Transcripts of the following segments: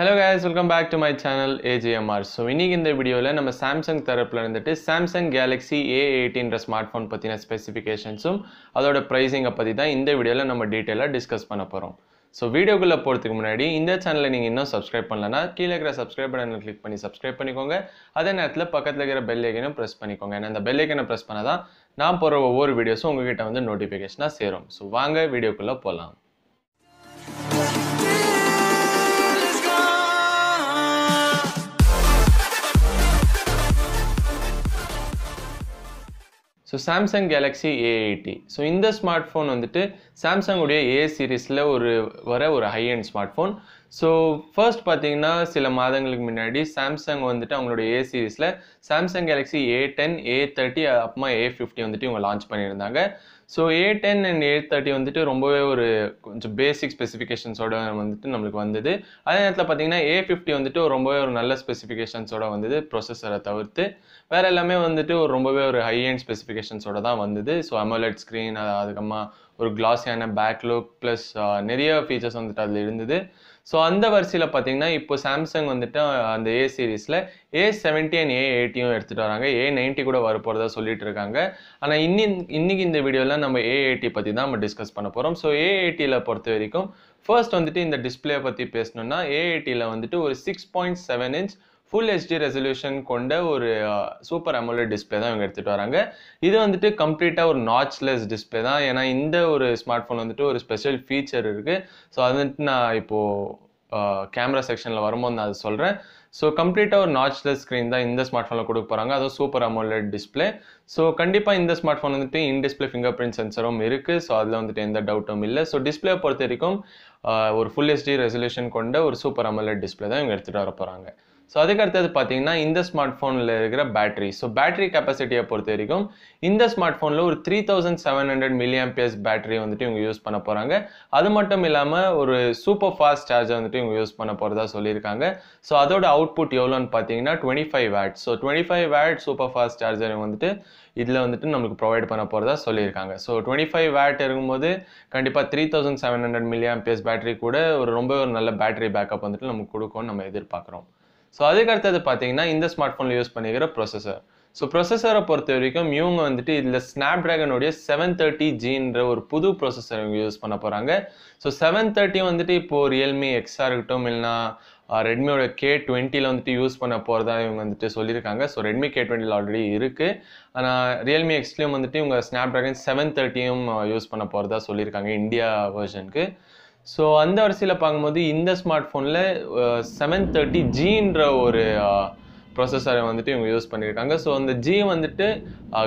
Hello guys welcome back to my channel AGMR so இன்றைக்கி இந்த வீடியோவில் நம்ம சாம்சங் தரப்பில் இருந்துட்டு சாம்சங் கேலக்ஸி ஏ எயிட்டின்ற ஸ்மார்ட் ஃபோன் பற்றின ஸ்பெசிஃபிகேஷன்ஸும் அதோட ப்ரைஸிங்கை பற்றி தான் இந்த வீடியோவில் நம்ம டீட்டெயிலாக டிஸ்கஸ் பண்ண போகிறோம் ஸோ வீடியோக்குள்ளே போகிறதுக்கு முன்னாடி இந்த சேனலை நீங்கள் இன்னும் சப்ஸ்கிரைப் பண்ணலன்னா கீழே இருக்கிற சப்ஸ்கிரைப் பட்டனை கிளிக் பண்ணி சப்ஸ்கிரைப் பண்ணிக்கோங்க. அதே நேரத்தில் பக்கத்தில் இருக்கிற பெல் ஐக்கனும் ப்ரெஸ் பண்ணிக்கோங்க. ஏன்னா அந்த பெல் ஐக்கனை ப்ரெஸ் பண்ணால் தான் நான் போகிற ஒவ்வொரு வீடியோஸும் உங்ககிட்ட வந்து நோட்டிஃபிகேஷனாக சேரும். ஸோ வாங்க வீடியோக்குள்ளே போகலாம் so Samsung Galaxy A eighty so இந்த ஸ்மார்ட் ஃபோன் வந்துட்டு சாம்சங்குடைய ஏ சீரீஸில் ஒரு வர ஒரு high and smartphone so first பார்த்தீங்கன்னா சில மாதங்களுக்கு முன்னாடி சாம்சங் வந்துட்டு அவங்களோட ஏ சீரீஸில் Samsung Galaxy A ten A thirty அப்புறமா ஏ ஃபிஃப்டி வந்துட்டு இவங்க லான்ச் பண்ணியிருந்தாங்க. So A ten and A thirty வந்துட்டு ரொம்பவே ஒரு கொஞ்சம் பேசிக் ஸ்பெசிஃபிகேஷன்ஸோட வந்துட்டு நம்மளுக்கு வந்தது. அதே நேரத்தில் பார்த்தீங்கன்னா ஏ ஃபிஃப்டி வந்துட்டு ஒரு ரொம்பவே ஒரு நல்ல ஸ்பெசிஃபிகேஷன்ஸோட வந்தது ப்ரொசஸரை தவிர்த்து. வேறு எல்லாமே வந்துட்டு ஒரு ரொம்பவே ஒரு ஹை அண்ட் ஸ்பெசிஃபிகேஷன்ஸோட தான் வந்தது. ஸோ அமோலெட் ஸ்க்ரீன் அதுக்கப்புறமா ஒரு கிளாஸியான பேக் லுக் ப்ளஸ் நிறைய ஃபீச்சர்ஸ் வந்துட்டு அதில் இருந்தது. ஸோ அந்த வரிசையில் பார்த்தீங்கன்னா இப்போ சாம்சங் வந்துட்டு அந்த ஏ சீரீஸில் ஏ செவன்ட்டி அண்ட் ஏ எயிட்டியும் எடுத்துகிட்டு வராங்க. ஏ நைன்ட்டி கூட வரப்போகிறதா சொல்லிட்டு இருக்காங்க. ஆனால் இன்னி இன்றைக்கி இந்த வீடியோவில் நம்ம ஏ எயிட்டி பற்றி தான் நம்ம டிஸ்கஸ் பண்ண போகிறோம் ஸோ ஏ எயிட்டியில் பொறுத்த வரைக்கும் ஃபர்ஸ்ட் வந்துட்டு இந்த டிஸ்பிளே பற்றி பேசணுன்னா ஏ எயிட்டியில் வந்துட்டு ஒரு six point seven inch full HD resolution கொண்ட ஒரு சூப்பர் அமோலட் டிஸ்பிளே தான் இவங்க எடுத்துகிட்டு வராங்க. இது வந்துட்டு கம்ப்ளீட்டாக ஒரு நாட்ச்லெஸ் டிஸ்பிளே தான். ஏன்னா இந்த ஒரு ஸ்மார்ட் ஃபோன் வந்துட்டு ஒரு ஸ்பெஷல் ஃபீச்சர் இருக்குது ஸோ அது வந்துட்டு நான் இப்போது கேமரா செக்ஷனில் வரும்போது நான் அது சொல்கிறேன் ஸோ கம்ப்ளீட்டாக ஒரு நாச்லெஸ் ஸ்க்ரீன் தான் இந்த ஸ்மார்ட் ஃபோனில் கொடுக்க போகிறாங்க அதுவும் சூப்பர் அமோலட் டிஸ்பிளே ஸோ கண்டிப்பாக இந்த ஸ்மார்ட் ஃபோன் வந்துட்டு இன் டிஸ்பிளே ஃபிங்கர் பிரிண்ட் சென்சரும் இருக்குது ஸோ அதில் வந்துட்டு எந்த டவுட்டும் இல்லை. ஸோ டிஸ்பிளே பொறுத்த வரைக்கும் ஒரு ஃபுல் ஹெச்டி ரெசல்யூஷன் கொண்ட ஒரு சூப்பர் அமோலட் டிஸ்பிளே தான் இவங்க எடுத்துகிட்டு வர போகிறாங்க ஸோ அதுக்கு அடுத்தது பார்த்தீங்கன்னா இந்த ஸ்மார்ட் ஃபோனில் இருக்கிற பேட்டரி ஸோ பேட்டரி கெப்பாசிட்டியை பொறுத்த வரைக்கும் இந்த ஸ்மார்ட் ஃபோனில் ஒரு three thousand seven hundred milliamps battery வந்துட்டு இவங்க யூஸ் பண்ண போகிறாங்க அது மட்டும் இல்லாமல் ஒரு சூப்பர் ஃபாஸ்ட் சார்ஜர் வந்துட்டு இவங்க யூஸ் பண்ண போகிறதா சொல்லியிருக்காங்க. ஸோ அதோட அவுட்புட் எவ்வளோன்னு பார்த்தீங்கன்னா twenty five watt so twenty five watt super fast charger வந்துட்டு இதில் வந்துட்டு நம்மளுக்கு ப்ரொவைட் பண்ண போகிறதா சொல்லியிருக்காங்க. ஸோ டுவெண்ட்டி ஃபைவ் வேட் இருக்கும்போது கண்டிப்பாக three thousand seven hundred milliamps battery கூட ஒரு ரொம்ப ஒரு நல்ல பேட்டரி பேக்கப் வந்துட்டு நமக்கு கொடுக்கும்னு நம்ம எதிர்பார்க்குறோம். ஸோ அதுக்கு அடுத்தது பார்த்தீங்கன்னா இந்த ஸ்மார்ட் ஃபோனில் யூஸ் பண்ணிக்கிற ப்ரொசஸர் ஸோ ப்ரொசஸரை பொறுத்த வரைக்கும் இவங்க வந்துட்டு இதில் ஸ்னாப் ட்ராகனுடைய செவன் தேர்ட்டி ஜின்ற ஒரு புது ப்ரொசஸர் இவங்க யூஸ் பண்ண போகிறாங்க ஸோ செவன் தேர்ட்டி வந்துட்டு இப்போது ரியல்மி எக்ஸாக இருக்கட்டும் இல்லைனா ரெட்மியோட கே டுவெண்ட்டியில் வந்துட்டு யூஸ் பண்ண போகிறதா இவங்க வந்துட்டு சொல்லியிருக்காங்க. ஸோ ரெட்மி கே டுவெண்ட்டியில் ஆல்ரெடி இருக்குது ஆனால் ரியல்மி எக்ஸ்லேயும் வந்துட்டு இவங்க ஸ்னாப் ட்ராகன் செவன் தேர்ட்டியும் யூஸ் பண்ண போகிறதா சொல்லியிருக்காங்க இந்தியா வெர்ஷனுக்கு ஸோ அந்த வரிசையில் பார்க்கும்போது இந்த ஸ்மார்ட் ஃபோனில் செவன் தேர்ட்டி ஜின்ற ஒரு ப்ரொசஸரை வந்துட்டு இவங்க யூஸ் பண்ணியிருக்காங்க ஸோ அந்த ஜி வந்துட்டு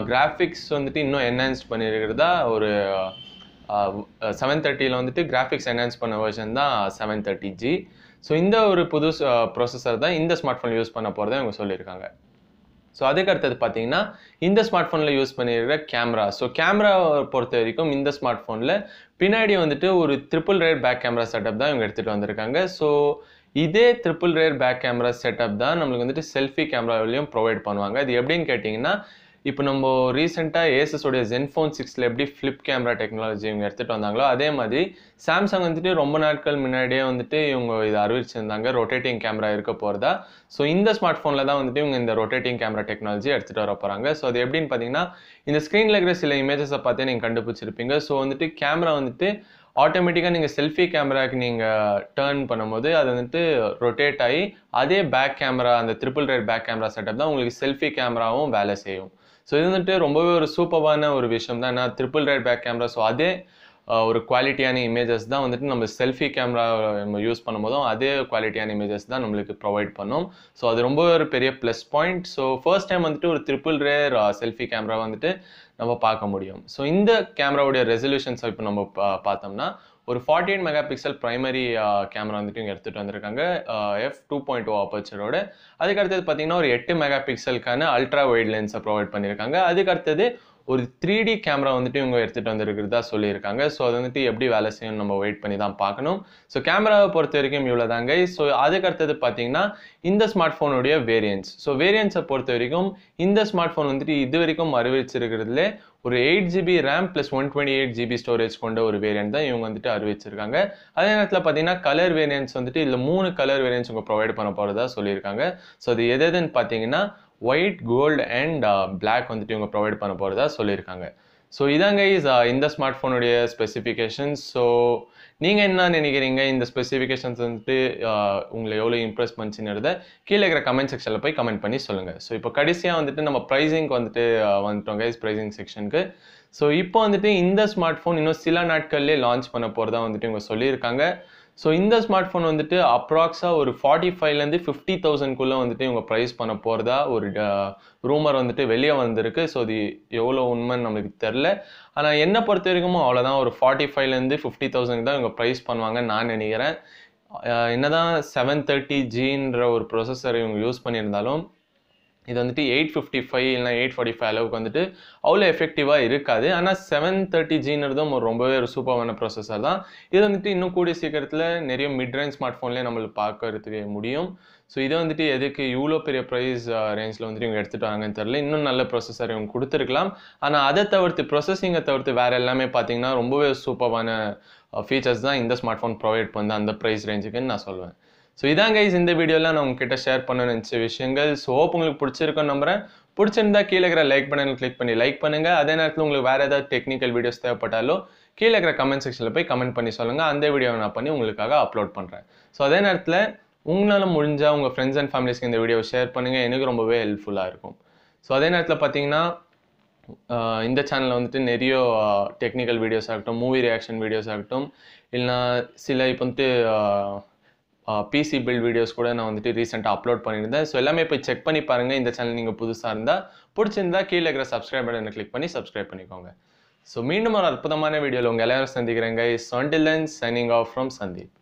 கிராஃபிக்ஸ் வந்துட்டு இன்னும் என்ஹான்ஸ் பண்ணியிருக்கிறதா ஒரு செவன் தேர்ட்டியில் வந்துட்டு கிராஃபிக்ஸ் என்ஹான்ஸ் பண்ண வெர்ஷன் தான் செவன் தேர்ட்டி ஜி ஸோ இந்த ஒரு புது ப்ரொசஸர் தான் இந்த ஸ்மார்ட் ஃபோன் யூஸ் பண்ண போகிறத இவங்க சொல்லியிருக்காங்க ஸோ அதுக்கு அடுத்தது பார்த்தீங்கன்னா இந்த ஸ்மார்ட் ஃபோனில் யூஸ் பண்ணியிருக்கிற கேமரா ஸோ கேமரா பொறுத்த வரைக்கும் இந்த ஸ்மார்ட் ஃபோனில் பின்னாடி வந்துட்டு ஒரு triple rear back camera setup தான் இவங்க எடுத்துகிட்டு வந்திருக்காங்க. ஸோ இதே triple rear back camera setup தான் நம்மளுக்கு வந்துட்டு செல்ஃபி கேமராவிலையும் ப்ரொவைட் பண்ணுவாங்க. அது எப்படின்னு கேட்டிங்கன்னா இப்போ நம்ம ரீசெண்டாக ஏசஸோடைய ஜென்ஃபோன் சிக்ஸில் எப்படி ஃப்ளிப் கேமரா டெக்னாலஜி இவங்க எடுத்துகிட்டு வந்தாங்களோ அதே மாதிரி சாம்சங் வந்துட்டு ரொம்ப நாட்கள் முன்னாடியே வந்துட்டு இவங்க இதை அறிவிச்சிருந்தாங்க. ரொட்டேட்டிங் கேமரா இருக்க போகிறதா ஸோ இந்த ஸ்மார்ட் ஃபோனில் தான் வந்துட்டு இவங்க இந்த ரொட்டேட்டிங் கேமரா டெக்னாலஜி எடுத்துகிட்டு வர போகிறாங்க ஸோ அது எப்படின்னு பார்த்தீங்கன்னா இந்த ஸ்க்ரீனில் இருக்கிற சில இமேஜஸை பார்த்தே நீங்கள் கண்டுபிடிச்சிருப்பீங்க. ஸோ வந்துட்டு கேமரா வந்துட்டு ஆட்டோமேட்டிக்காக நீங்கள் செல்ஃபி கேமராக்கு நீங்கள் டேர்ன் பண்ணும்போது அது வந்துட்டு ரொட்டேட் ஆகி அதே பேக் கேமரா அந்த triple rear back camera setup தான் உங்களுக்கு செல்ஃபி கேமராவும் வேலை செய்யும். ஸோ இது வந்துட்டு ரொம்பவே ஒரு சூப்பரான ஒரு விஷயம் தான் ஏன்னா triple rear back camera so அதே ஒரு குவாலிட்டியான இமேஜஸ் தான் வந்துட்டு நம்ம செல்ஃபி கேமரா நம்ம யூஸ் பண்ணும்போதும் அதே குவாலிட்டியான இமேஜஸ் தான் நம்மளுக்கு ப்ரொவைட் பண்ணும். ஸோ அது ரொம்ப ஒரு பெரிய plus point so first time வந்துட்டு ஒரு ட்ரிபிள் ரேர் செல்ஃபி கேமரா வந்துட்டு நம்ம பார்க்க முடியும். ஸோ இந்த கேமராவுடைய ரெசல்யூஷன்ஸை இப்போ நம்ம பார்த்தோம்னா ஒரு forty eight mega pixel primary camera வந்துட்டு இங்கே எடுத்துகிட்டு வந்திருக்காங்க. F two point oh oh அப்பச்சரோட அதுக்கு அடுத்தது பார்த்தீங்கன்னா ஒரு எட்டு மெகா பிக்சலுக்கான அல்ட்ரா வைட் லென்ஸை ப்ரொவைட் பண்ணியிருக்காங்க அதுக்கு அடுத்தது ஒரு த்ரீ டி கேமரா வந்துட்டு இவங்க எடுத்துகிட்டு வந்திருக்கிறதா சொல்லியிருக்காங்க. ஸோ அது வந்துட்டு எப்படி வேலை செய்யும் நம்ம வெயிட் பண்ணி தான் பார்க்கணும். ஸோ கேமராவை பொறுத்த வரைக்கும் இவ்வளோ தாங்க ஸோ அதுக்கு அடுத்தது பார்த்தீங்கன்னா இந்த ஸ்மார்ட் ஃபோனுடைய வேரியன்ஸ் ஸோ வேரியன்ஸை பொறுத்த வரைக்கும் இந்த ஸ்மார்ட் ஃபோன் வந்துட்டு இது வரைக்கும் அறிவிச்சிருக்கிறதுல ஒரு eight GB RAM plus one twenty eight GB storage கொண்ட ஒரு வேரியன்ட் தான் இவங்க வந்துட்டு அறிவிச்சிருக்காங்க. அதே நேரத்தில் பார்த்தீங்கன்னா கலர் வேரியன்ஸ் வந்துட்டு இல்லை மூணு கலர் வேரியன்ஸ் இவங்க ப்ரொவைட் பண்ண போகிறதா சொல்லியிருக்காங்க. ஸோ அது எது எதுன்னு பார்த்தீங்கன்னா ஒயிட் கோல்டு அண்ட் பிளாக் வந்துட்டு இவங்க ப்ரொவைட் பண்ண போகிறதா சொல்லியிருக்காங்க. ஸோ இதாங்க இஸ் இந்த ஸ்மார்ட் ஃபோனுடைய ஸ்பெசிஃபிகேஷன்ஸ் ஸோ நீங்கள் என்ன நினைக்கிறீங்க? இந்த ஸ்பெசிஃபிகேஷன்ஸ் வந்துட்டு uh, உங்களை எவ்வளோ இம்ப்ரெஸ் பண்ணிச்சுங்கிறத கீழே இருக்கிற கமெண்ட் செக்ஷனில் போய் கமெண்ட் பண்ணி சொல்லுங்கள் ஸோ இப்போ கடைசியாக வந்துட்டு நம்ம ப்ரைஸிங்க்கு வந்துட்டு uh, வந்துட்டோம் கைஸ் ப்ரைஸிங் செக்ஷனுக்கு ஸோ இப்போ வந்துட்டு இந்த ஸ்மார்ட் ஃபோன் இன்னும் சில நாட்கள்லேயே லான்ச் பண்ண போகிறதா வந்துட்டு இவங்க சொல்லியிருக்காங்க. ஸோ இந்த ஸ்மார்ட் ஃபோன் வந்துட்டு அப்ராக்ஸாக ஒரு ஃபார்ட்டி ஃபைவ்லேருந்து ஃபிஃப்டி தௌசண்ட்குள்ளே வந்துட்டு இவங்க ப்ரைஸ் பண்ண போகிறதா ஒரு ரூமர் வந்துட்டு வெளியே வந்திருக்கு. ஸோ அது எவ்வளோ உண்மைன்னு நம்மளுக்கு தெரில ஆனால் என்ன பொறுத்த வரைக்கும் அவ்வளோதான். ஒரு ஃபார்ட்டி ஃபைவ்லேருந்து ஃபிஃப்டி தௌசண்ட் தான் இவங்க ப்ரைஸ் பண்ணுவாங்கன்னு நான் நினைக்கிறேன். என்னதான் செவன் தேர்ட்டி ஜின்ற ஒரு ப்ரொசஸர் இவங்க யூஸ் பண்ணியிருந்தாலும் இது வந்துட்டு எயிட் ஃபிஃப்டி ஃபைவ் இல்லைனா எயிட் ஃபார்ட்டி ஃபைவ் அளவுக்கு வந்துட்டு அவ்வளோ எஃபெக்டிவாக இருக்காது. ஆனால் செவன் தேர்ட்டி ஜின்றதும் ஒரு ரொம்பவே ஒரு சூப்பரான ப்ராசஸர் தான். இது வந்துட்டு இன்னும் கூடிய சீக்கிரத்தில் நிறைய மிட் ரேஞ்ச் ஸ்மார்ட் ஃபோன்லேயே நம்மளுக்கு பார்க்கறதுக்கு முடியும். ஸோ இதை வந்துட்டு எதுக்கு இவ்வளோ பெரிய ப்ரைஸ் ரேஞ்சில் வந்துட்டு இவங்க எடுத்துகிட்டு வாங்கன்னு தெரில இன்னும் நல்ல ப்ரொசஸர் இவங்க கொடுத்துருக்கலாம். ஆனால் அதை தவிர்த்து ப்ரொசஸிங்கை தவிர்த்து வேறு எல்லாமே பார்த்தீங்கன்னா ரொம்பவே சூப்பரான ஃபீச்சர்ஸ் தான் இந்த ஸ்மார்ட் ஃபோன் ப்ரொவைட் பண்ணுது அந்த ப்ரைஸ் ரேஞ்சுக்குன்னு நான் சொல்லுவேன் ஸோ இதான் கைஸ் இந்த வீடியோவில் நான் உங்ககிட்ட ஷேர் பண்ண நினச்ச விஷயங்கள். ஸோ ஹோப் உங்களுக்கு பிடிச்சிருக்குன்னு நம்புறேன். பிடிச்சிருந்தா கீழே இருக்கிற லைக் பட்டன் கிளிக் பண்ணி லைக் பண்ணுங்கள் அதே நேரத்தில் உங்களுக்கு வேறு ஏதாவது டெக்னிக்கல் வீடியோஸ் தேவைப்பட்டாலோ கீழே இருக்கிற கமெண்ட் செக்ஷனில் போய் கமெண்ட் பண்ணி சொல்லுங்கள் அந்த வீடியோவை நான் பண்ணி உங்களுக்காக அப்லோட் பண்ணுறேன் ஸோ அதே நேரத்தில் உங்களால் முடிஞ்சால் உங்கள் ஃப்ரெண்ட்ஸ் அண்ட் ஃபேமிலிஸ்க்கு இந்த வீடியோவை ஷேர் பண்ணுங்கள் எனக்கு ரொம்பவே ஹெல்ப்ஃபுல்லாக இருக்கும். ஸோ அதே நேரத்தில் பார்த்தீங்கன்னா இந்த சேனலில் வந்துட்டு நிறைய டெக்னிக்கல் வீடியோஸ் ஆகட்டும் மூவி ரியாக்ஷன் வீடியோஸ் ஆகட்டும் இல்லைனா சில இப்போ வந்துட்டு பிசி பில்ட் வீடியோஸ் கூட நான் வந்துட்டு ரீசெண்டாக அப்லோட் பண்ணியிருந்தேன். ஸோ எல்லாமே போய் செக் பண்ணி பாருங்கள் இந்த சேனல் நீங்கள் புதுசாக இருந்தால் பிடிச்சிருந்தா கீழே இருக்கிற சப்ஸ்கிரைப் பட்டனை கிளிக் பண்ணி சப்ஸ்கிரைப் பண்ணிக்கோங்க. ஸோ மீண்டும் ஒரு அற்புதமான வீடியோவில் உங்கள் எல்லாரும் சந்திக்கிறேங்க இஸ் சண்டில் சைனிங் ஆஃப் ஃப்ரம் சந்தீப்